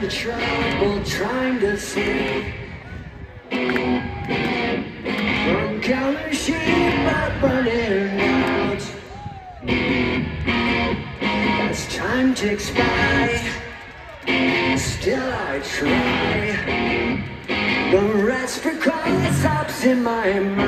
The trouble trying to sleep. From counting sheep, I'm running out. As time ticks by, still I try. The rest for stops in my mind.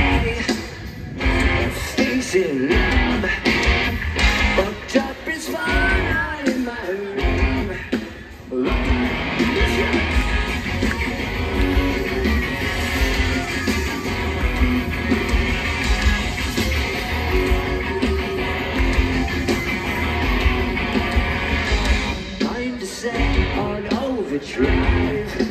numb. Fucked up is fine out in my room. On overdrive.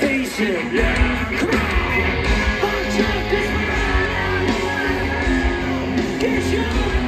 face is numb. Come on, punch up this man. Get your